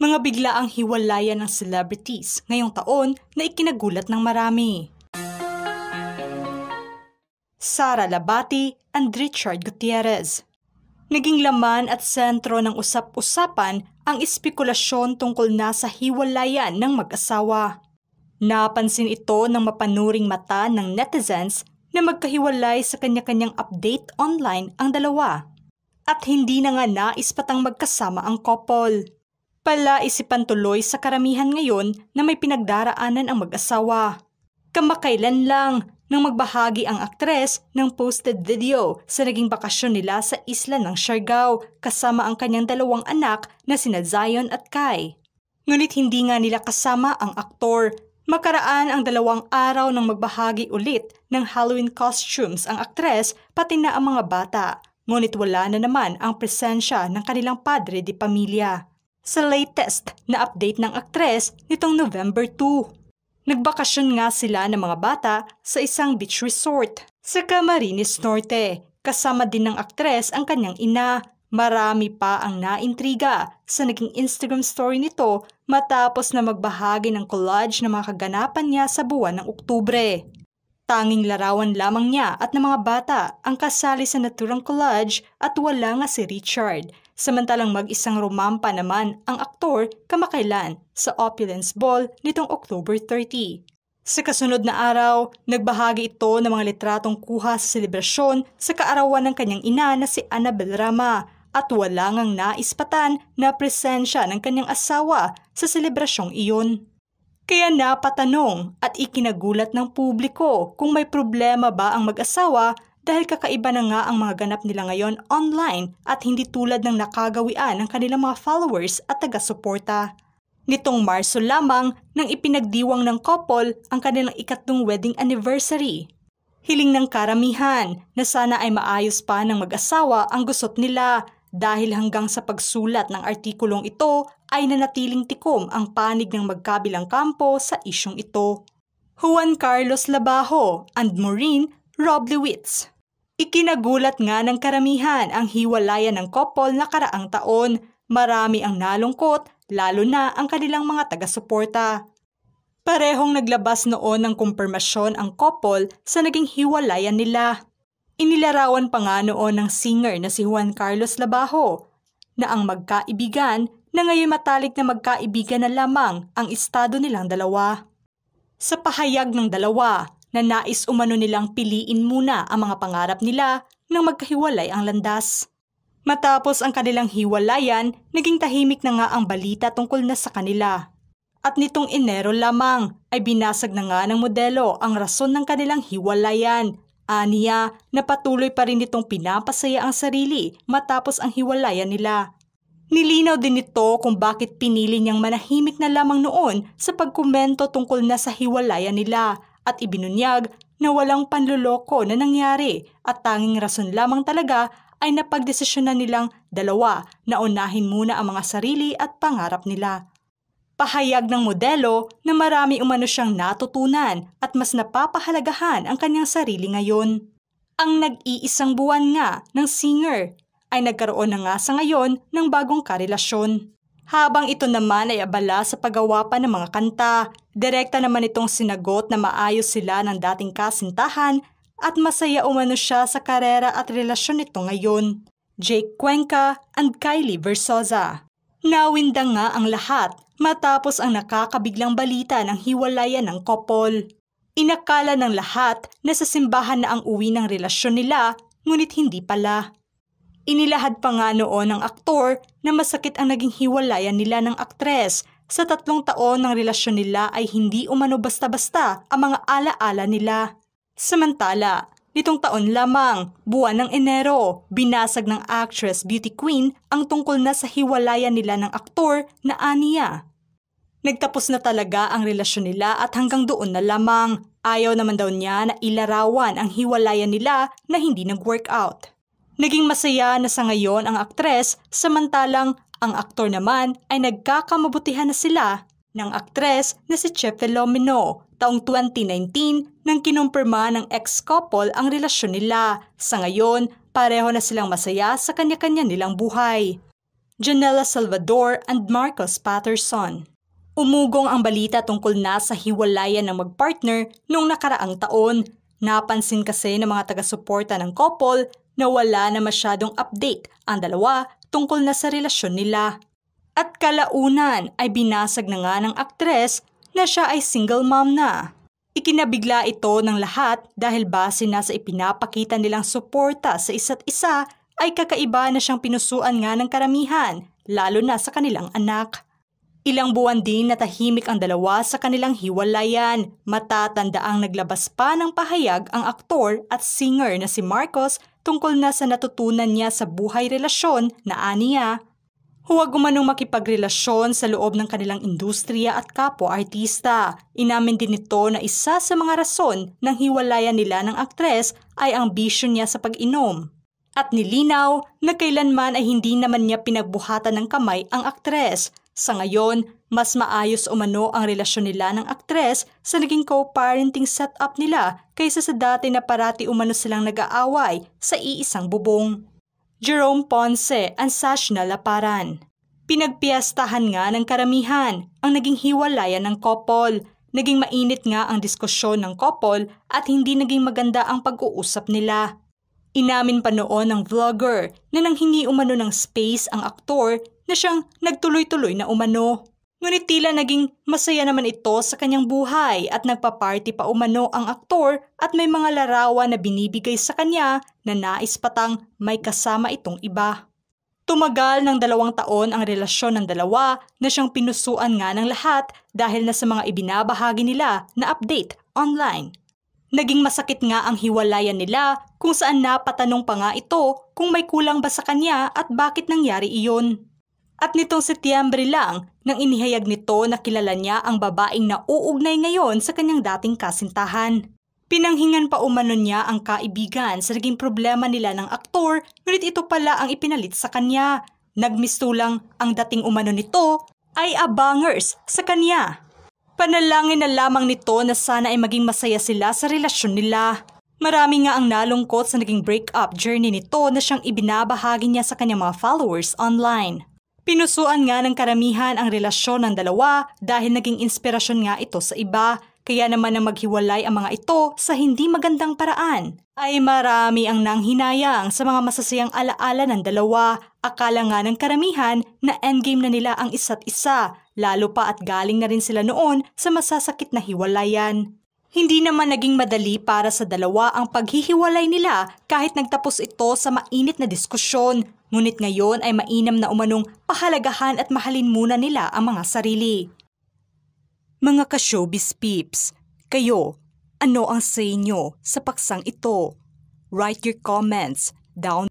Mga bigla ang hiwalayan ng celebrities ngayong taon na ikinagulat ng marami. Sara Labati and Richard Gutierrez Naging laman at sentro ng usap-usapan ang espekulasyon tungkol na sa hiwalayan ng mag-asawa. Napansin ito ng mapanuring mata ng netizens na magkahiwalay sa kanya-kanyang update online ang dalawa. At hindi na nga nais patang magkasama ang couple. Palaisipan tuloy sa karamihan ngayon na may pinagdaraanan ang mag-asawa. Kamakailan lang nang magbahagi ang aktres ng posted video sa naging bakasyon nila sa isla ng Siargao kasama ang kanyang dalawang anak na sina Zion at Kai. Ngunit hindi nga nila kasama ang aktor. Makaraan ang dalawang araw nang magbahagi ulit ng Halloween costumes ang aktres pati na ang mga bata. Ngunit wala na naman ang presensya ng kanilang padre di pamilya sa latest na update ng aktres nitong November 2. Nagbakasyon nga sila ng mga bata sa isang beach resort sa Camarines Norte. Kasama din ng aktres ang kanyang ina. Marami pa ang naintriga sa naging Instagram story nito matapos na magbahagi ng collage ng mga kaganapan niya sa buwan ng Oktubre. Tanging larawan lamang niya at ng mga bata ang kasali sa naturang collage at wala nga si Richard Samantalang mag-isang rumampa naman ang aktor kamakailan sa Opulence Ball nitong October 30. Sa kasunod na araw, nagbahagi ito ng mga litratong kuha sa selebrasyon sa kaarawan ng kanyang ina na si Annabel Rama at wala ngang naispatan na presensya ng kanyang asawa sa selebrasyong iyon. Kaya napatanong at ikinagulat ng publiko kung may problema ba ang mag-asawa dahil kakaiba na nga ang mga ganap nila ngayon online at hindi tulad ng nakagawian ng kanilang mga followers at taga-suporta. Nitong Marso lamang nang ipinagdiwang ng couple ang kanilang ikatlong wedding anniversary. Hiling ng karamihan na sana ay maayos pa ng mag-asawa ang gusot nila dahil hanggang sa pagsulat ng artikulong ito ay nanatiling tikom ang panig ng magkabilang kampo sa isyong ito. Juan Carlos Labajo and Maureen Roblewitz. Ikinagulat nga ng karamihan ang hiwalayan ng couple na karaang taon. Marami ang nalungkot, lalo na ang kanilang mga taga-suporta. Parehong naglabas noon ng kumpirmasyon ang couple sa naging hiwalayan nila. Inilarawan pa nga noon ng singer na si Juan Carlos Labajo na ang magkaibigan na ngayon matalik na magkaibigan na lamang ang estado nilang dalawa. Sa pahayag ng dalawa, na nais umano nilang piliin muna ang mga pangarap nila nang magkahiwalay ang landas. Matapos ang kanilang hiwalayan, naging tahimik na nga ang balita tungkol na sa kanila. At nitong Enero lamang ay binasag na nga ng modelo ang rason ng kanilang hiwalayan. Aniya na patuloy pa rin nitong pinapasaya ang sarili matapos ang hiwalayan nila. Nilinaw din nito kung bakit pinili niyang manahimik na lamang noon sa pagkomento tungkol na sa hiwalayan nila at ibinunyag na walang panluloko na nangyari at tanging rason lamang talaga ay napagdesisyonan nilang dalawa na unahin muna ang mga sarili at pangarap nila. Pahayag ng modelo na marami umano siyang natutunan at mas napapahalagahan ang kanyang sarili ngayon. Ang nag-iisang buwan nga ng singer ay nagkaroon na nga sa ngayon ng bagong karelasyon. Habang ito naman ay abala sa paggawa pa ng mga kanta, direkta naman itong sinagot na maayos sila ng dating kasintahan at masaya umano siya sa karera at relasyon nito ngayon. Jake Cuenca and Kylie Versosa. Nawinda nga ang lahat matapos ang nakakabiglang balita ng hiwalayan ng couple. Inakala ng lahat na sa simbahan na ang uwi ng relasyon nila, ngunit hindi pala. Inilahad pa nga noon ng aktor na masakit ang naging hiwalayan nila ng aktres. Sa tatlong taon ng relasyon nila ay hindi umano basta-basta ang mga alaala nila. Samantala, nitong taon lamang, buwan ng Enero, binasag ng actress beauty queen ang tungkol na sa hiwalayan nila ng aktor na Ania. Nagtapos na talaga ang relasyon nila at hanggang doon na lamang. Ayaw naman daw niya na ilarawan ang hiwalayan nila na hindi nag-workout. Naging masaya na sa ngayon ang aktres samantalang ang aktor naman ay nagkakamabutihan na sila ng aktres na si Chef Filomeno taong 2019 nang kinumpirma ng ex-couple ang relasyon nila. Sa ngayon, pareho na silang masaya sa kanya-kanya nilang buhay. Janela Salvador and Marcos Patterson. Umugong ang balita tungkol na sa hiwalayan ng magpartner noong nakaraang taon. Napansin kasi ng mga taga-suporta ng couple na wala na masyadong update ang dalawa tungkol na sa relasyon nila. At kalaunan ay binasag na nga ng aktres na siya ay single mom na. Ikinabigla ito ng lahat dahil base na sa ipinapakita nilang suporta sa isa't isa ay kakaiba na siyang pinusuan nga ng karamihan, lalo na sa kanilang anak. Ilang buwan din natahimik ang dalawa sa kanilang hiwalayan. Matatanda ang naglabas pa ng pahayag ang aktor at singer na si Marcos tungkol na sa natutunan niya sa buhay relasyon na aniya. Huwag umanong makipagrelasyon sa loob ng kanilang industriya at kapwa-artista. Inamin din nito na isa sa mga rason ng hiwalayan nila ng aktres ay ang bisyo niya sa pag-inom. At nilinaw na kailanman ay hindi naman niya pinagbuhatan ng kamay ang aktres sa ngayon, mas maayos umano ang relasyon nila ng aktres sa naging co-parenting setup nila kaysa sa dati na parati umano silang nag-aaway sa iisang bubong. Jerome Ponce and Sashna Laparan Pinagpiyastahan nga ng karamihan ang naging hiwalayan ng couple. Naging mainit nga ang diskusyon ng couple at hindi naging maganda ang pag-uusap nila. Inamin pa noon ng vlogger na nanghingi umano ng space ang aktor na siyang nagtuloy-tuloy na umano. Ngunit tila naging masaya naman ito sa kanyang buhay at nagpa-party pa umano ang aktor at may mga larawan na binibigay sa kanya na nais patang may kasama itong iba. Tumagal ng dalawang taon ang relasyon ng dalawa na siyang pinusuan nga ng lahat dahil na sa mga ibinabahagi nila na update online. Naging masakit nga ang hiwalayan nila kung saan napatanong pa nga ito kung may kulang ba sa kanya at bakit nangyari iyon. At nitong Setyembre lang nang inihayag nito na kilala niya ang babaeng na uugnay ngayon sa kanyang dating kasintahan. Pinanghingan pa umano niya ang kaibigan sa naging problema nila ng aktor ngunit ito pala ang ipinalit sa kanya. Nagmistulang ang dating umano nito ay abangers sa kanya. Panalangin na lamang nito na sana ay maging masaya sila sa relasyon nila. Marami nga ang nalungkot sa naging breakup journey nito na siyang ibinabahagi niya sa kanyang mga followers online. Pinusuan nga ng karamihan ang relasyon ng dalawa dahil naging inspirasyon nga ito sa iba, kaya naman na maghiwalay ang mga ito sa hindi magandang paraan. Ay marami ang nanghinayang sa mga masasayang alaala ng dalawa. Akala nga ng karamihan na endgame na nila ang isa't isa lalo pa at galing na rin sila noon sa masasakit na hiwalayan. Hindi naman naging madali para sa dalawa ang paghihiwalay nila kahit nagtapos ito sa mainit na diskusyon. Ngunit ngayon ay mainam na umanong pahalagahan at mahalin muna nila ang mga sarili. Mga ka-showbiz peeps, kayo, ano ang say nyo sa paksang ito? Write your comments down